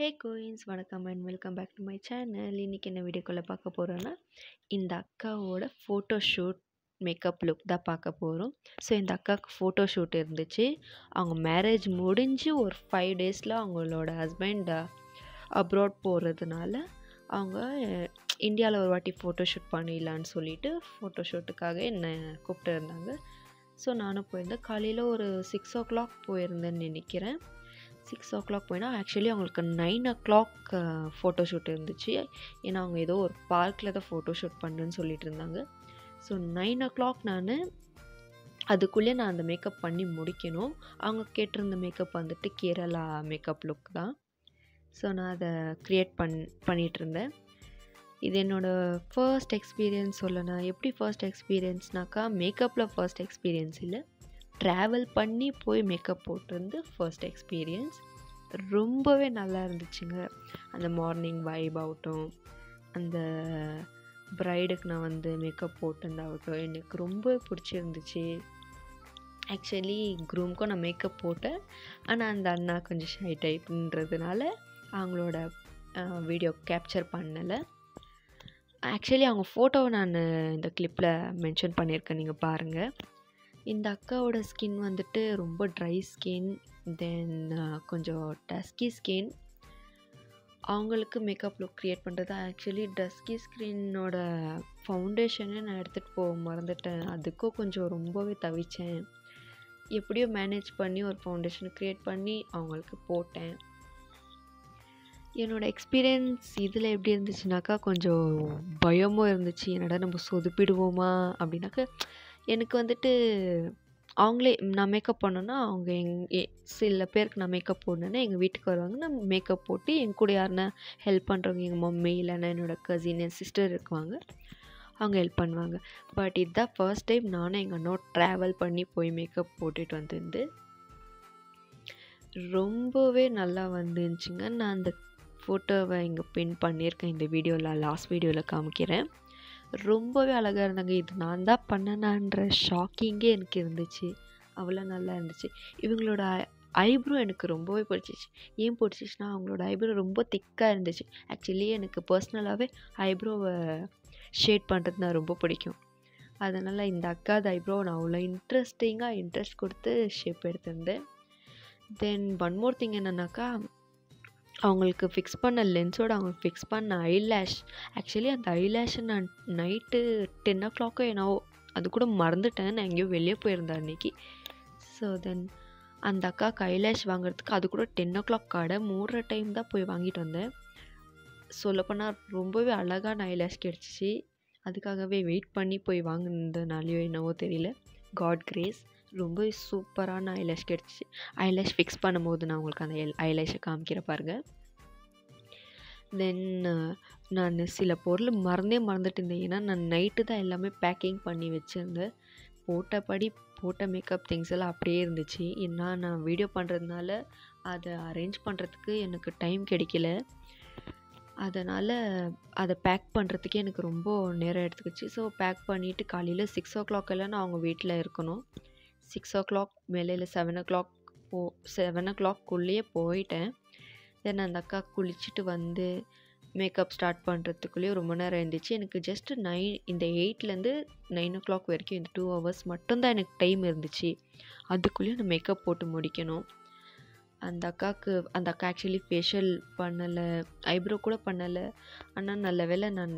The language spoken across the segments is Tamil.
ஹே கோயின்ஸ் வணக்கம் and welcome back to my channel இன்றைக்கி என்ன வீடியோக்குள்ளே பார்க்க போகிறோன்னா இந்த அக்காவோட ஃபோட்டோ ஷூட் மேக்கப் லுக் தான் பார்க்க போகிறோம் ஸோ இந்த அக்காவுக்கு ஃபோட்டோ ஷூட் இருந்துச்சு. அவங்க மேரேஜ் முடிஞ்சு ஒரு ஃபைவ் டேஸில் அவங்களோட ஹஸ்பண்ட் அப்ராட் போகிறதுனால அவங்க இந்தியாவில் ஒரு வாட்டி ஃபோட்டோ ஷூட் பண்ணிடலான்னு சொல்லிட்டு ஃபோட்டோ ஷூட்டுக்காக என்னை கூப்பிட்டு இருந்தாங்க. ஸோ நானும் போயிருந்தேன். காலையில் ஒரு சிக்ஸ் ஓ கிளாக் போயிருந்தேன்னு நினைக்கிறேன். சிக்ஸ் ஓ கிளாக் போயினா ஆக்சுவலி அவங்களுக்கு nine o'clock photo shoot இருந்துச்சு. ஏன்னா அவங்க ஏதோ ஒரு பார்க்கில் தான் ஃபோட்டோ ஷூட் பண்ணுன்னு சொல்லிட்டு இருந்தாங்க. ஸோ நைன் ஓ கிளாக் நான் அதுக்குள்ளே நான் அந்த மேக்கப் பண்ணி முடிக்கணும். அவங்க கேட்டிருந்த மேக்கப் வந்துட்டு கேரளா மேக்கப் லுக் தான். ஸோ நான் அதை க்ரியேட் பண் பண்ணிகிட்டு இருந்தேன். இது என்னோடய ஃபர்ஸ்ட் எக்ஸ்பீரியன்ஸ் சொல்லணும். எப்படி ஃபர்ஸ்ட் எக்ஸ்பீரியன்ஸ்னாக்கா மேக்கப்பில் ஃபர்ஸ்ட் எக்ஸ்பீரியன்ஸ் இல்லை. ட்ராவல் பண்ணி போய் மேக்கப் போட்டிருந்து ஃபர்ஸ்ட் எக்ஸ்பீரியன்ஸ் ரொம்பவே நல்லா இருந்துச்சுங்க. அந்த மார்னிங் வைப் ஆகட்டும் அந்த ப்ரைடுக்கு நான் வந்து மேக்கப் போட்டிருந்தாகட்டும் எனக்கு ரொம்ப பிடிச்சிருந்துச்சு. ஆக்சுவலி க்ரூம்க்கும் நான் மேக்கப் போட்டேன். ஆனால் அந்த அண்ணா கொஞ்சம் ஷை டைப்ன்றதுனால அவங்களோட வீடியோ கேப்சர் பண்ணலை. ஆக்சுவலி அவங்க ஃபோட்டோவை நான் இந்த கிளிப்பில் மென்ஷன் பண்ணியிருக்கேன் நீங்கள் பாருங்கள் இந்த அக்காவோட ஸ்கின் வந்துட்டு ரொம்ப ட்ரை ஸ்கின் தென் கொஞ்சம் டஸ்கி ஸ்கின் அவங்களுக்கு மேக்கப் லுக் க்ரியேட் பண்ணுறது ஆக்சுவலி டஸ்கி ஸ்கின்னோட ஃபவுண்டேஷனே நான் எடுத்துகிட்டு போக மறந்துட்டேன். அதுக்கும் கொஞ்சம் ரொம்பவே தவிச்சேன். எப்படியோ மேனேஜ் பண்ணி ஒரு ஃபவுண்டேஷன் க்ரியேட் பண்ணி அவங்களுக்கு போட்டேன். என்னோடய எக்ஸ்பீரியன்ஸ் இதில் எப்படி இருந்துச்சுனாக்கா கொஞ்சம் பயமும் இருந்துச்சு. என்னடா நம்ம சொதுப்பிடுவோமா? அப்படின்னாக்கா எனக்கு வந்துட்டு அவங்களே நான் மேக்கப் பண்ணோன்னா அவங்க எங் சில பேருக்கு நான் மேக்கப் போடணுன்னா எங்கள் வீட்டுக்கு வருவாங்க. நான் மேக்கப் போட்டு என் கூட யாருன்னா ஹெல்ப் பண்ணுறவங்க எங்கள் மம்மி இல்லைன்னா என்னோடய கசின் என் சிஸ்டர் இருக்குவாங்க. அவங்க ஹெல்ப் பண்ணுவாங்க. பட் இதுதான் ஃபர்ஸ்ட் டைம் நானும் எங்கள் அண்ணா ட்ராவல் பண்ணி போய் மேக்கப் போட்டுட்டு வந்திருந்து ரொம்பவே நல்லா வந்துருந்துச்சுங்க. நான் அந்த ஃபோட்டோவை இங்கே பின் பண்ணியிருக்கேன். இந்த வீடியோவில் லாஸ்ட் வீடியோவில் காமிக்கிறேன். ரொம்பவே அழகாக இருந்தாங்க. இது நான் தான் பண்ணனான்ற ஷாக்கிங்கே எனக்கு இருந்துச்சு. அவ்வளோ நல்லா இருந்துச்சு. இவங்களோட ஐப்ரோ எனக்கு ரொம்பவே பிடிச்சிச்சு. ஏன் பிடிச்சிச்சுன்னா அவங்களோட ஐப்ரோ ரொம்ப திக்காக இருந்துச்சு. ஆக்சுவலி எனக்கு பர்சனலாகவே ஐப்ரோவை ஷேட் பண்ணுறது நான் ரொம்ப பிடிக்கும். அதனால் இந்த அக்காது ஐப்ரோவை நான் அவ்வளோ இன்ட்ரெஸ்டிங்காக இன்ட்ரெஸ்ட் கொடுத்து ஷேப் எடுத்திருந்தேன். தென் ஒன் மோர் திங் என்னன்னாக்கா அவங்களுக்கு ஃபிக்ஸ் பண்ண லென்ஸோட அவங்க ஃபிக்ஸ் பண்ண ஐலேஷ் ஆக்சுவலி அந்த ஐலேஷை நான் நைட்டு டென் ஓ கிளாக்கோ என்னவோ அது கூட மறந்துட்டேன். நான் எங்கேயோ வெளியே போயிருந்தேன் அன்றைக்கி ஸோ தென் அந்த அக்காவுக்கு ஐலேஷ் வாங்குறதுக்கு அது கூட டென் ஓ கிளாக் கடை. மூடுற டைம் தான் போய் வாங்கிட்டு வந்தேன். சொல்லப்போனால் ரொம்பவே அழகான ஐலேஷ் கிடச்சிச்சு. அதுக்காகவே வெயிட் பண்ணி போய் வாங்கினதுனாலையோ என்னவோ தெரியல. காட் கிரேஸ் ரொம்ப சூப்பரான ஐலேஷ் கிடச்சி ஐலேஷ் ஃபிக்ஸ் பண்ணும்போது நான் உங்களுக்கு அந்த ஐலேஷை காமிக்கிற பாருங்க. தென் நான் சில பொருள் மறந்தே மறந்துட்டு இருந்தேன். ஏன்னா நான் நைட்டு தான் எல்லாமே பேக்கிங் பண்ணி வச்சுருந்தேன். போட்டபடி போட்ட மேக்கப் திங்ஸ் எல்லாம் அப்படியே இருந்துச்சு. ஏன்னா நான் வீடியோ பண்ணுறதுனால அதை அரேஞ்ச் பண்ணுறதுக்கு எனக்கு டைம் கிடைக்கல. அதனால் அதை பேக் பண்ணுறதுக்கே எனக்கு ரொம்ப நேரம் எடுத்துக்கிச்சு. ஸோ பேக் பண்ணிவிட்டு காலையில் சிக்ஸ் ஓ கிளாக்கெல்லாம் நான் அவங்க வீட்டில் இருக்கணும். சிக்ஸ் ஓ கிளாக் மேலே இல்லை செவன் ஓ கிளாக் போ செவன் ஓ கிளாக்குள்ளேயே போயிட்டேன். தென் அந்த அக்கா குளிச்சுட்டு வந்து மேக்கப் ஸ்டார்ட் பண்ணுறதுக்குள்ளேயே ரொம்ப நேரம் இருந்துச்சு எனக்கு ஜஸ்ட்டு நைன் இந்த எயிட்லேருந்து நைன் ஓ கிளாக் வரைக்கும் இந்த டூ ஹவர்ஸ் மட்டும்தான் எனக்கு டைம் இருந்துச்சு. அதுக்குள்ளேயும் நான் மேக்கப் போட்டு முடிக்கணும். அந்த அக்காவுக்கு அந்த அக்கா ஆக்சுவலி ஃபேஷியல் பண்ணலை ஐப்ரோ கூட பண்ணலை. ஆனால் நல்ல வேலை நான்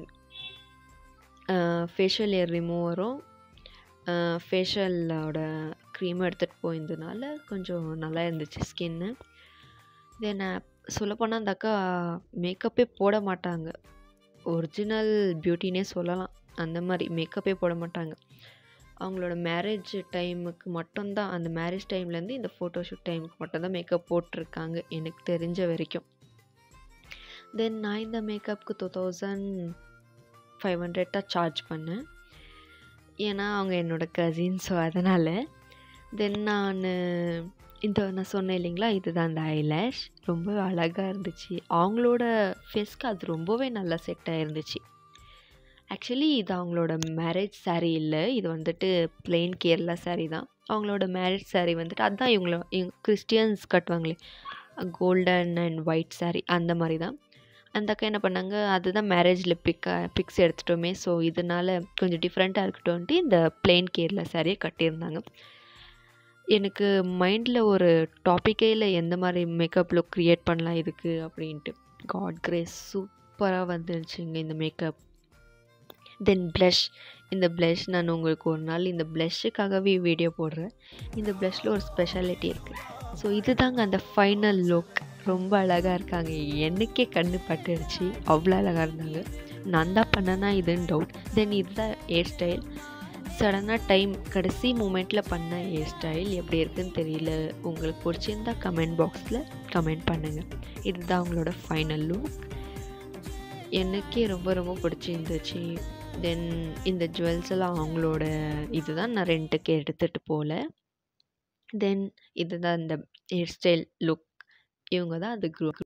ஃபேஷியல் ஏர் ரிமூவரும் ஃபேஷியலோட க்ரீம் எடுத்துகிட்டு போயிருந்ததுனால கொஞ்சம் நல்லா இருந்துச்சு ஸ்கின்னு தென் சொல்லப்போனால் அந்த அக்கா மேக்கப்பே போட மாட்டாங்க. ஒரிஜினல் பியூட்டினே சொல்லலாம். அந்த மாதிரி மேக்கப்பே போட மாட்டாங்க. அவங்களோட மேரேஜ் டைமுக்கு மட்டும்தான் அந்த மேரேஜ் டைம்லேருந்து இந்த ஃபோட்டோ ஷூட் டைமுக்கு மட்டும்தான் மேக்கப் போட்டிருக்காங்க எனக்கு தெரிஞ்ச வரைக்கும். தென் நான் இந்த மேக்கப்புக்கு டூ தௌசண்ட் ஃபைவ் ஹண்ட்ரட் தான் சார்ஜ் பண்ணேன். ஏன்னா அவங்க என்னோடய கசின் ஸோ அதனால். தென் நான் இந்த நான் சொன்னேன் இல்லைங்களா இதுதான் அந்த ஐலேஷ் ரொம்ப அழகாக இருந்துச்சு. அவங்களோட ஃபேஸ்க்கு அது ரொம்பவே நல்லா செட் ஆகிருந்துச்சு ஆக்சுவலி இது அவங்களோட மேரேஜ் சாரீ இல்லை. இது வந்துட்டு பிளெயின் கேரளா சாரீ தான். அவங்களோட மேரேஜ் சாரீ வந்துட்டு அதுதான் இவங்கள இவங்க கிறிஸ்டியன்ஸ் கட்டுவாங்களே கோல்டன் அண்ட் ஒயிட் சாரீ அந்த மாதிரி தான். அந்த அக்கா என்ன பண்ணாங்க அதுதான் மேரேஜில் பிக்கா பிக்ஸ் எடுத்துட்டோமே. ஸோ இதனால் கொஞ்சம் டிஃப்ரெண்ட்டாக இருக்கட்டும்ன்ட்டு இந்த பிளெயின் கேரளா சாரியை கட்டியிருந்தாங்க. எனக்கு மைண்டில் ஒரு டாப்பிக்கே இல்லை எந்த மாதிரி மேக்கப் லுக் க்ரியேட் பண்ணலாம் இதுக்கு அப்படின்ட்டு. காட் கிரேஸ் சூப்பராக வந்துருச்சுங்க இந்த மேக்கப் தென் ப்ளஷ் இந்த ப்ளஷ் நான் உங்களுக்கு ஒரு நாள் இந்த ப்ளஷ்ஷுக்காகவே வீடியோ போடுறேன். இந்த ப்ளஷில் ஒரு ஸ்பெஷாலிட்டி இருக்குது ஸோ இதுதாங்க அந்த ஃபைனல் லுக் ரொம்ப அழகாக இருக்காங்க. எனக்கே கண்ணு பட்டுடுச்சு. அவ்வளோ அழகாக இருந்தாங்க. நான் தான் பண்ணனா இதுன்னு டவுட் தென் இதுதான் ஹேர் ஸ்டைல் சடனாக டைம் கடைசி மூமெண்ட்டில் பண்ண ஹேர் ஸ்டைல் எப்படி இருக்குன்னு தெரியல. உங்களுக்கு பிடிச்சிருந்தா கமெண்ட் பாக்ஸில் கமெண்ட் பண்ணுங்கள் இதுதான் அவங்களோட ஃபைனல் லுக் எனக்கே ரொம்ப ரொம்ப பிடிச்சிருந்துச்சு. தென் இந்த ஜுவல்ஸ் எல்லாம் அவங்களோட இதுதான் நான் ரெண்ட்டுக்கு எடுத்துகிட்டு போகல தென் இதுதான் இந்த ஹேர் ஸ்டைல் லுக் இவங்க தான் அதுக்கு குரூப்